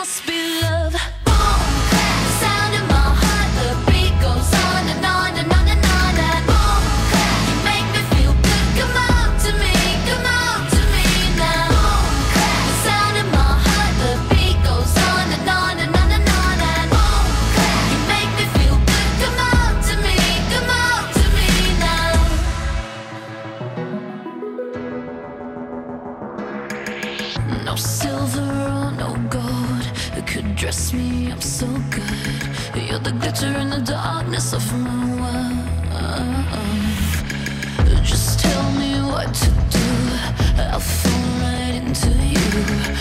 must be No silver or no gold could dress me up so good. You're the glitter in the darkness of my world. Just tell me what to do. I'll fall right into you.